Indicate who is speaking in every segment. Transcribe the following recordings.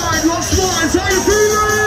Speaker 1: Lost wines, lost wines, how you feeling?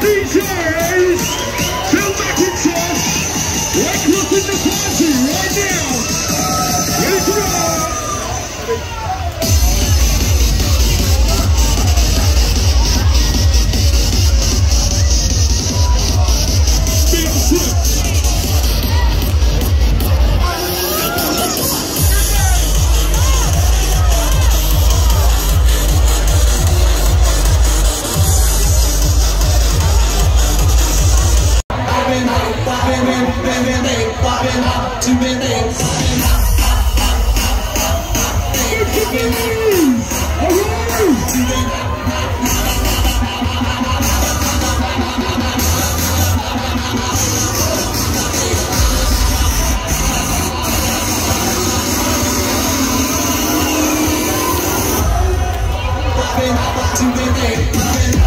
Speaker 1: DJs, Phil McIntosh, like looking the party right now. to
Speaker 2: the day.